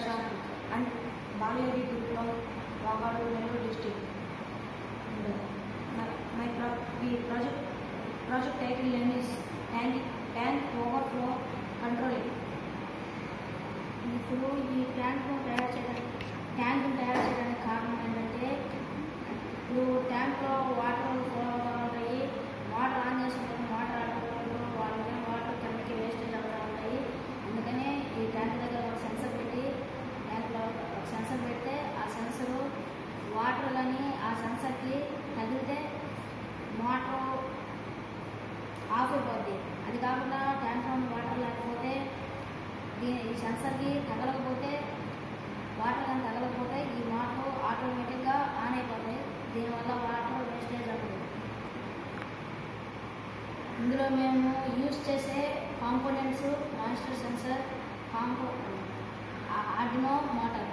M. Prashant and Balayadi Group of Wagadu, Nellore district. And uh, my, my pro- the project project title name is Tank Tank Overflow Controlling. ఇప్పుడు ఈ tank తయారు చేయడానికి tank తయారు చేయడానికి కారణం ఏంటంటే ఇప్పుడు ట్యాంక్లో వాటర్ ఫ్లో అవుతూ ఉంటాయి వాటర్ ఆన్ చేసుకుంటే వాటర్ ఆడుతున్నప్పుడు వాళ్ళకి వాటర్ కిందకి వేస్టేజ్ అవుతూ ఉంటాయి అందుకనే ఈ ట్యాంక్ దగ్గర ఒక సెన్సర్ పెట్టి ట్యాంక్లో ఒక సెన్సర్ పెడితే ఆ సెన్సర్ వాటర్ కానీ ఆ సెన్సర్కి తగిలితే మోటార్ ఆఫ్ అయిపోద్ది అది కాకుండా ట్యాంక్లో వాటర్ లేకపోతే దీని ఈ సెన్సర్కి తగలకపోతే వాటర్ కానీ తగలకపోతే ఈ మోటార్ ఆటోమేటిక్గా ఆన్ అయిపోతాయి. దీనివల్ల వాటర్ వేస్టేజ్ అవుతుంది ఇందులో మేము యూజ్ చేసే కాంపోనెంట్స్ మాస్టర్ సెన్సర్ కాంపో ఆర్డినో మోటార్.